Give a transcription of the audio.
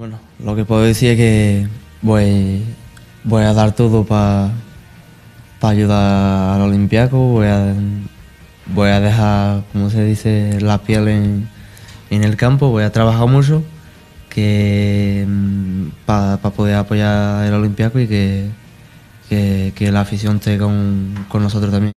Bueno, lo que puedo decir es que voy, voy a dar todo para ayudar al Olympiaco, voy a, voy a dejar, como se dice, la piel en, en el campo, voy a trabajar mucho que mm, para poder apoyar el Olympiaco y que, que, que la afición esté con, con nosotros también.